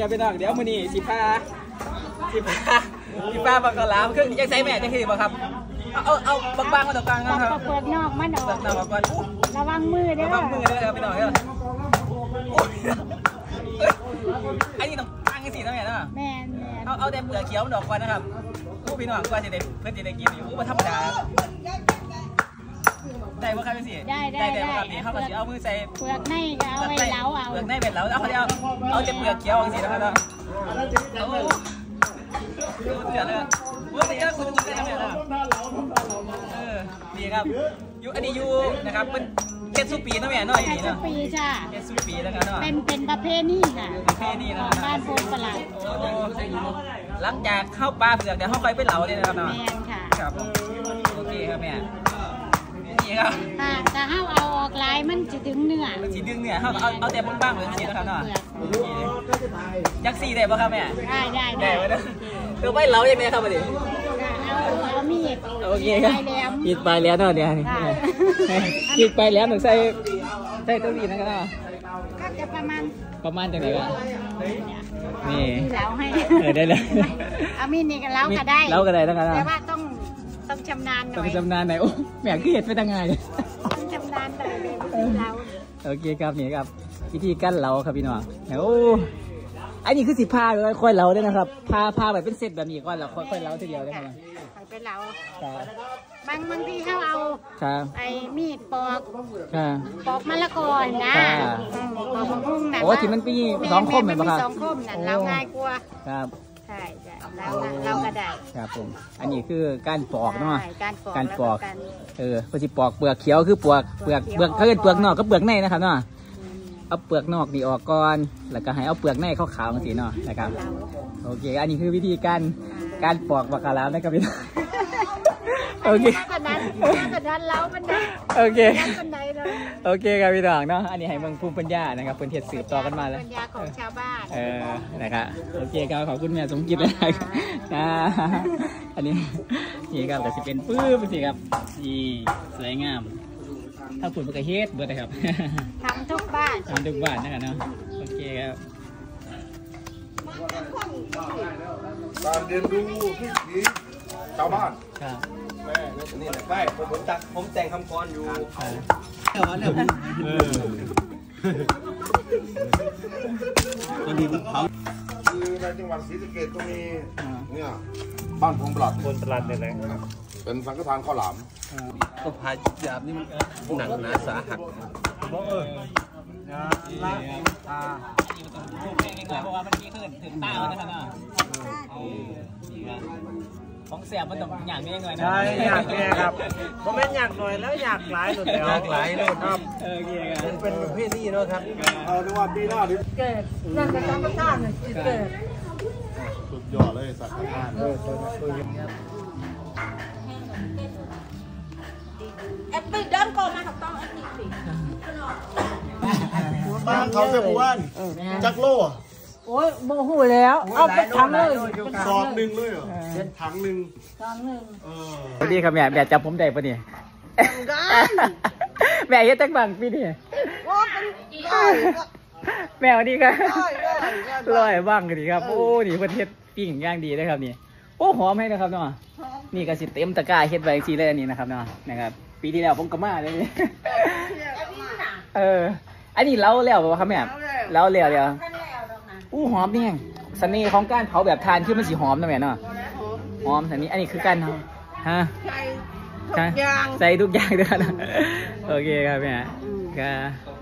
ครับพี่น้องเดี๋ยวมื้อนี้สิพาสิพาสิพาบักกะลามคือยังใส่แม่จังซี่บ่ครับ เอาเอาเอาบางๆมาตรงกลางปนะครับอกเปลือกนอกมันออเปิกดหน้ามาก่อนอู้ระวังมือเด้อระวังมือด้วยครับพี่น้องเด้อโอ้ยเอ้ยอันนี้ต้องตั้งให้สีนะแม่เนาะแม่นแม่นเอาเอาแต่เปลือกเขียวมันออกก่อนนะครับผู้พี่น้องกว่าจะได้เพื่อนจะได้กินอยู่ว่าธรรมดา ได้บ่ครับพี่สิได้ได้ได้ได้บ่ครับนี่เขาก็สิเอามือใส่เปลือกในก็เอาไว้เล้าเอาเปลือกในเป็นเหลาแล้วเขาจะเอาเอาแต่เปลือกเขียวจังซี่นะครับเนาะโอ้ดูเดือดเลยโอ้ยเยอะคุณคุณได้ยังไงล่ะเออนี่ครับอยู่อันนี้อยู่นะครับเป็นเทศสุปีนะแม่เนาะอยู่แค่นี่ทุกเนาะปีจ้ะเทศสุปีแล้วกันเนาะเป็นเป็นประเพณีค่ะประเพณีนะขคองรับบ้านโพนประหลาดโอ้หลังจากเข้าปลาเปลือกเดี๋ยวเข้าไปเป็นเหลาเลยนะครับเนาะแม่นค่ะครับผมโอเคครับแม่ นี่ครับถ้าถ้าเฮาเอาออกลายมันจะถึงเนื้อมันสีดึงเนี่ยเขาก็เอาเอาแต่บ้างๆเหมือนสีนะครับเนาะเปลือกโอเคยักษ์สีได้ปะครับแม่ได้ได้ได้ได้ไหมเนาะคือไม่เหลายังไงครับมาดิเอาเอามีดโอเคครับไปแล้วปิดไปแล้วเนาะเนี่ยได้ปิดไปแล้วหนูใส่ใส่ตัวนี้นะครับเนาะก็จะประมาณประมาณจังไหนวะเนี่ยนี่ที่เล้าให้เออได้เลยเอามีดนี่ก็เล้าก็ได้เล้าก็ได้นะครับแต่ว่าต้องต้อง ชำนาญหน่ต้อองยชำนาญไหนอยโอ้แม่คือเห็ดไปตั้งไงเลยต้องชำนาญหน่อยเลยที่เล้าโอเคครับนี่ครับวิธีกั้นเหลาครับพี่น้องโอ้อันนี้คือสิพาเลยค่อยเหลาด้วยนะครับพาพาแบบเป็นเซตแบบนี้ก่อนแล้วค่อยๆเหลาทีเดียวได้ไหมเอาไปเล้าครับบางบางทีเขาเอาครับไอ้มีดปอกครับปอกมะละกอนะค่ะอืมปอกมะม่วงนะโอ้ที่มันมีสองคมเหมือนปะครับสองคมนั่นเราง่ายกว่าครับ ใช่ใช่เราเราก็ได้ครับผม อันนี้คือการปอกเนาะ ใช่การปอกการปอก แล้วเออพอสิปอกเปลือกเขียวคือเปลือกเปลือกเปลือกเขาเรียกเปลือกนอกก็เปลือกในนะครับเนาะ เอาเปลือกนอกนี่ออกก่อน แล้วก็ให้เอาเปลือกในขาวๆสีเนาะนะครับ เราโอเค อันนี้คือวิธีการการปอกบักกะลามนะครับพี่น้อง โอเคมาก กว่านั้นมากกว่านั้นเรามันได้โอเคยันคนใดเลยโอเคครับพี่น้องเนาะอันนี้ให้เมืองภูมิปัญญานะครับเพิ่นเฮ็ดสืบต่อกันมาแล้วปัญญาของชาวบ้านเออนะครับโอเคครับขอบคุณแม่สมคิดเลยนะครับอ่าอันนี้นี่ครับแต่สิเป็นปื้มสิครับนี่สวยงามถ้าฝุ่นมันก็เฮ็ดเบิดนะครับทำทุกบ้านทำทุกบ้านนะครับเนาะโอเคครับการเรียนรู้วิถีชาวบ้านครับ นี่แหละใช่ผมผมตักผมแต่งคำกรอยู่คือในจังหวัดศรีสะเกษก็มีเนี่ยบ้านพงปลัดบนตลาดนี่แหละเป็นสังฆทานข้าวหลามก็พาหยาบนี่มันหนักหนาสาหัสบอกเออละอ่านี่มันต้องทุบเองหน่อยเพราะว่ามันมีขึ้นถึงตาแล้วนะครับ เนาะเออนี่ครับของเสียบมันต้องอย่างนี้หน่อยนะใช่อยากเนี่ยครับผมเป็นอยากหน่อยแล้วอยากหลายหน่อยแล้วหลากหลายเลยครับโอเคครับเป็นประเภทนี้เนาะครับเอาในว่าปีหน้าดิเกิดนั่นเป็นธรรมชาติเลยเกิดสุดยอดเลยสังฆทานแอปปี้เดินก่อนมาถูกต้องแอปปี้สิบ้านเขาเสียบ้านจักโลอะ โอ้ยโมโหแล้ว เอาไปทำเลยสอบหนึ่งเลยเหรอเป็นถังหนึ่งทำหนึ่งเออสวัสดีครับแม่แม่จับผมได้ปะเนี่ยแม่เฮ็ดจักบังปีนี่โอ้เป็นได้แม่สวัสดีครับได้ได้ได้ลอยบ้างกันดีครับ โอ้นี่เพิ่นเฮ็ดปิ้งย่างดีนะครับนี่ โอ้หอมให้นะครับเนาะ นี่ก็สิเต็มตะกร้าเฮ็ดไว้จังซี่เลยอันนี้นะครับเนาะ นะครับ ปีที่แล้วผมก็มาเลยนี่เออ อันนี้เล้าแล้วบ่ครับแม่เล้าแล้วแล้ว อู้หอมนี่ยังเสน่ห์ของการเผาแบบทานคือมันสิหอมนะแม่เนาะหอมอันนี้อันนี้คือการทำฮะใช่ทุกอย่างใส่ทุกอย่างด้วยนะโอเคครับแม่ครับ